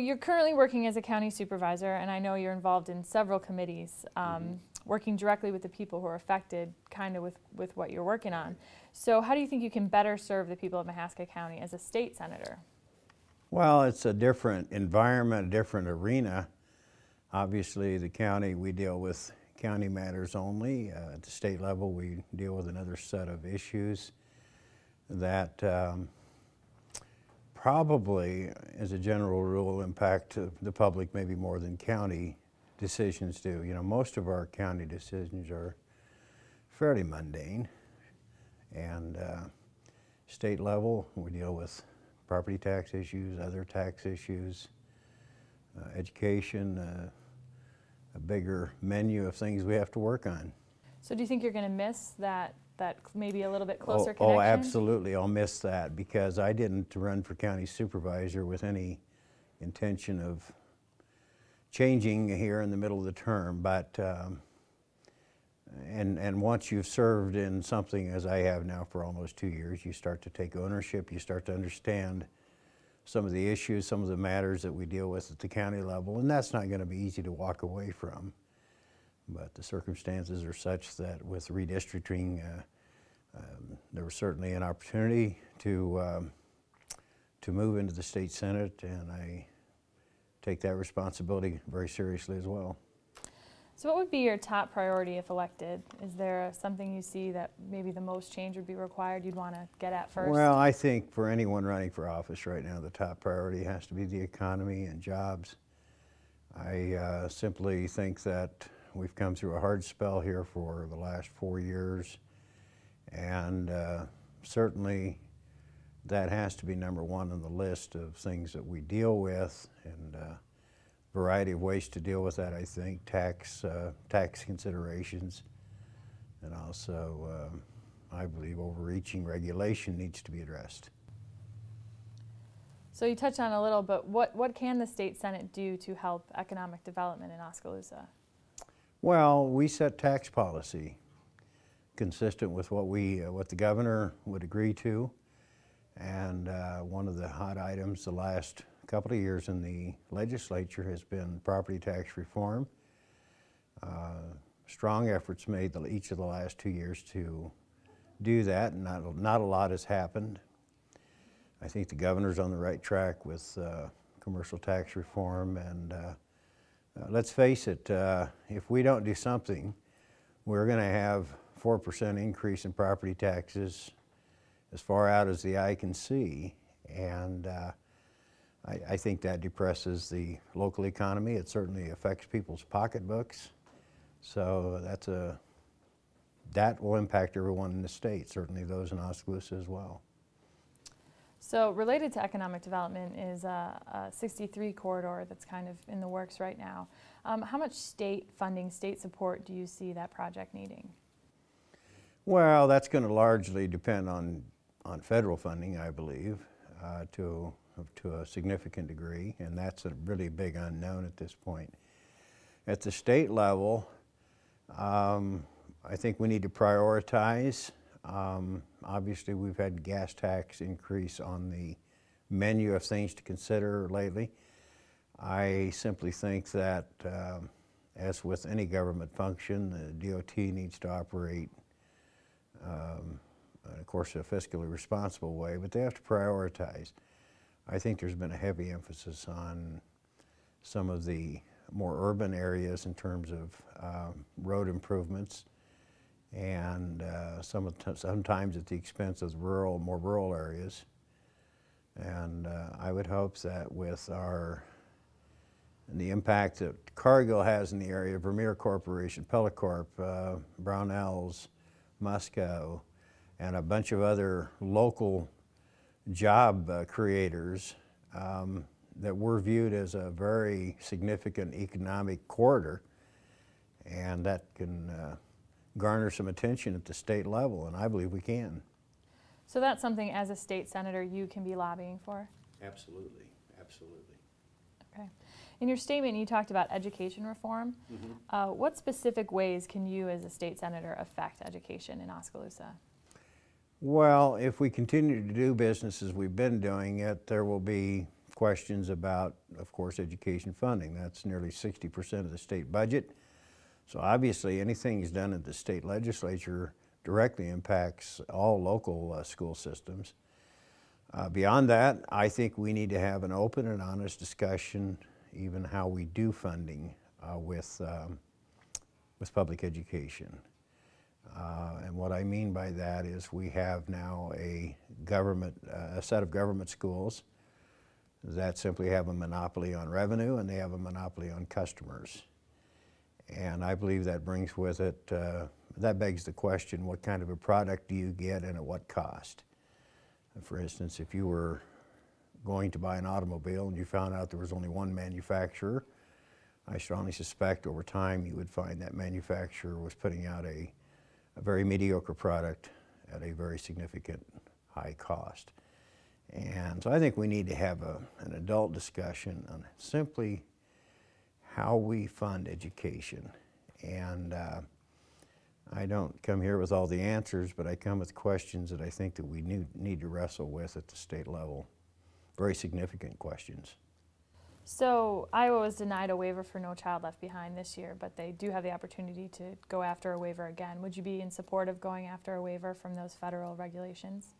You're currently working as a county supervisor, and I know you're involved in several committees, um, mm -hmm. working directly with the people who are affected, kind of with, with what you're working on. So, how do you think you can better serve the people of Mahaska County as a state senator? Well, it's a different environment, a different arena. Obviously, the county, we deal with county matters only. Uh, at the state level, we deal with another set of issues that um, probably, as a general rule, impact the public maybe more than county decisions do. You know, most of our county decisions are fairly mundane. And uh, state level, we deal with property tax issues, other tax issues, uh, education, uh, a bigger menu of things we have to work on. So do you think you're going to miss that that maybe a little bit closer oh, oh connection? Oh, absolutely. I'll miss that because I didn't run for county supervisor with any intention of changing here in the middle of the term, but um, and, and once you've served in something as I have now for almost two years, you start to take ownership, you start to understand some of the issues, some of the matters that we deal with at the county level, and that's not going to be easy to walk away from. But the circumstances are such that with redistricting, uh, um, there was certainly an opportunity to, um, to move into the state senate, and I take that responsibility very seriously as well. So what would be your top priority if elected? Is there something you see that maybe the most change would be required you'd want to get at first? Well, I think for anyone running for office right now, the top priority has to be the economy and jobs. I uh, simply think that we've come through a hard spell here for the last four years, and uh, certainly that has to be number one on the list of things that we deal with. and. Uh, variety of ways to deal with that, I think, tax, uh, tax considerations, and also, um, I believe, overreaching regulation needs to be addressed. So you touched on a little, but what, what can the state senate do to help economic development in Oskaloosa? Well, we set tax policy consistent with what we, uh, what the governor would agree to. And uh, one of the hot items the last couple of years in the legislature has been property tax reform. Uh, strong efforts made the, each of the last two years to do that, and not, not a lot has happened. I think the governor's on the right track with uh, commercial tax reform, and uh, let's face it, uh, if we don't do something, we're going to have 4% increase in property taxes as far out as the eye can see. And uh, I, I, think that depresses the local economy. It certainly affects people's pocketbooks. So that's a, that will impact everyone in the state, certainly those in Oskaloosa as well. So related to economic development is a, a 63 corridor that's kind of in the works right now. Um, how much state funding, state support do you see that project needing? Well, that's going to largely depend on, on federal funding, I believe, uh, to to a significant degree, and that's a really big unknown at this point. At the state level, um, I think we need to prioritize. Um, obviously, we've had gas tax increase on the menu of things to consider lately. I simply think that, um, as with any government function, the DOT needs to operate, um, of course, in a fiscally responsible way, but they have to prioritize. I think there's been a heavy emphasis on some of the more urban areas in terms of um, road improvements and uh, some sometimes at the expense of rural, more rural areas. And uh, I would hope that with our the impact that Cargill has in the area, Vermeer Corporation, Pella Corp, uh, Brownells, Musco, and a bunch of other local job uh, creators um, that we're viewed as a very significant economic corridor and that can uh, garner some attention at the state level and I believe we can. So that's something as a state senator you can be lobbying for? Absolutely, absolutely. Okay. In your statement you talked about education reform. Mm -hmm. uh, what specific ways can you as a state senator affect education in Oskaloosa? Well, if we continue to do business as we've been doing it, there will be questions about, of course, education funding. That's nearly 60% of the state budget. So obviously, anything is done at the state legislature directly impacts all local uh, school systems. Uh, beyond that, I think we need to have an open and honest discussion, even how we do funding uh, with, um, with public education. Uh, and what I mean by that is we have now a government, uh, a set of government schools that simply have a monopoly on revenue and they have a monopoly on customers. And I believe that brings with it, uh, that begs the question, what kind of a product do you get and at what cost? For instance, if you were going to buy an automobile and you found out there was only one manufacturer, I strongly suspect over time you would find that manufacturer was putting out a, a very mediocre product at a very significant high cost. And so I think we need to have a, an adult discussion on simply how we fund education. And uh, I don't come here with all the answers, but I come with questions that I think that we need, need to wrestle with at the state level. Very significant questions. So Iowa was denied a waiver for No Child Left Behind this year, but they do have the opportunity to go after a waiver again. Would you be in support of going after a waiver from those federal regulations?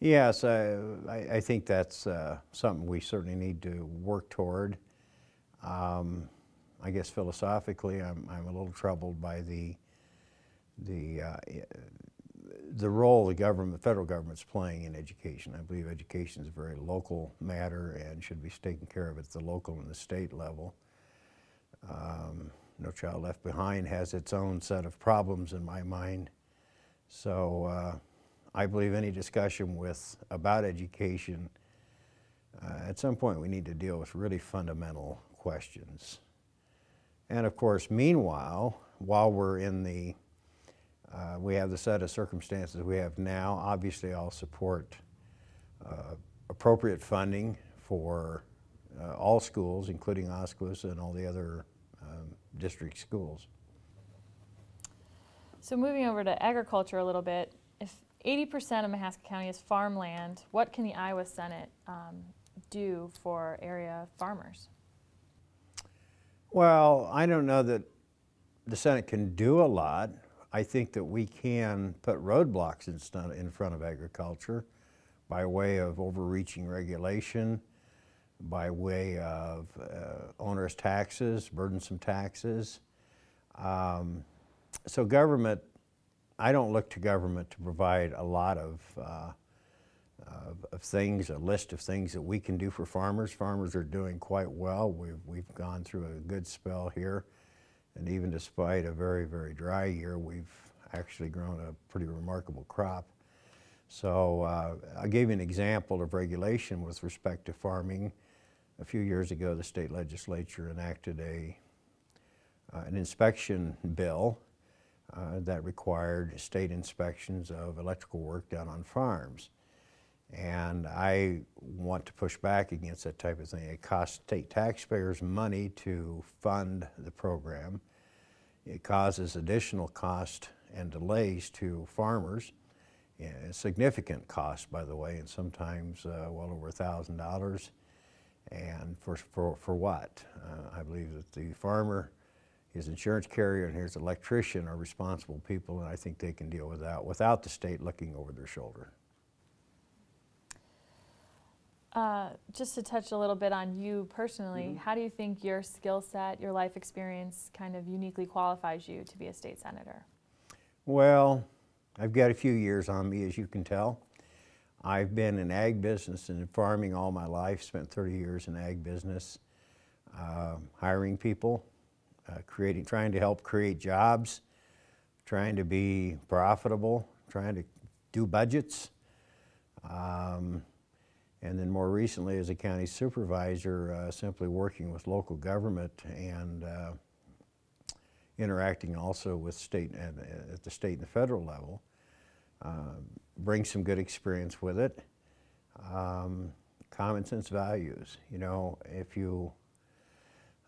Yes, I, I, I think that's uh, something we certainly need to work toward. Um, I guess philosophically, I'm, I'm a little troubled by the the uh, the role the government, federal government's playing in education. I believe education is a very local matter and should be taken care of at the local and the state level. Um, no Child Left Behind has its own set of problems in my mind. So uh, I believe any discussion with about education, uh, at some point we need to deal with really fundamental questions. And of course, meanwhile, while we're in the, uh, we have the set of circumstances we have now, obviously I'll support uh, appropriate funding for uh, all schools, including Oskaloosa and all the other um, district schools. So moving over to agriculture a little bit, if 80% of Mahaska County is farmland, what can the Iowa Senate um, do for area farmers? Well, I don't know that the Senate can do a lot. I think that we can put roadblocks in, front of agriculture by way of overreaching regulation, by way of uh, onerous taxes, burdensome taxes. Um, so government, I don't look to government to provide a lot of uh, of, of, things, a list of things that we can do for farmers. Farmers are doing quite well. We've, we've gone through a good spell here. And even despite a very, very dry year, we've actually grown a pretty remarkable crop. So uh, I gave you an example of regulation with respect to farming. A few years ago, the state legislature enacted a, uh, an inspection bill uh, that required state inspections of electrical work done on farms. And I want to push back against that type of thing. It costs state taxpayers money to fund the program. It causes additional cost and delays to farmers. Significant cost, by the way, and sometimes uh, well over $1,000. And for, for, for what? Uh, I believe that the farmer, his insurance carrier, and his electrician are responsible people, and I think they can deal with that without the state looking over their shoulder. Uh, just to touch a little bit on you personally, mm -hmm. how do you think your skill set, your life experience kind of uniquely qualifies you to be a state senator? Well, I've got a few years on me, as you can tell. I've been in ag business and farming all my life, spent 30 years in ag business, uh, hiring people, uh, creating, trying to help create jobs, trying to be profitable, trying to do budgets. Um, and then more recently as a county supervisor, uh, simply working with local government and uh, interacting also with state and uh, at the state and the federal level. Uh, bring some good experience with it. Um, common sense values. You know, if you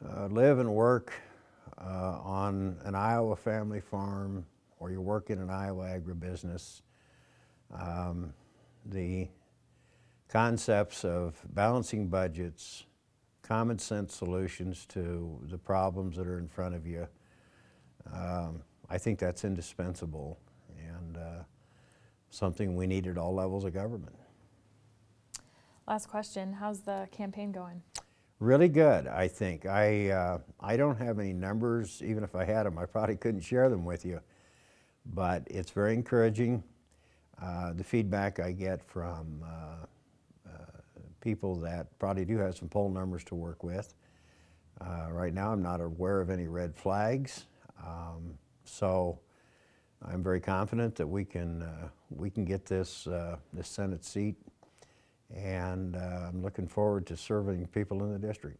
uh, live and work uh, on an Iowa family farm or you work in an Iowa agribusiness, um, the concepts of balancing budgets, common sense solutions to the problems that are in front of you. Um, I think that's indispensable and uh, something we need at all levels of government. Last question, how's the campaign going? Really good, I think. I, uh, I don't have any numbers, even if I had them, I probably couldn't share them with you. But it's very encouraging. Uh, the feedback I get from uh, uh, people that probably do have some poll numbers to work with. Uh, right now, I'm not aware of any red flags. Um, so I'm very confident that we can, uh, we can get this, uh, this Senate seat and uh, I'm looking forward to serving people in the district.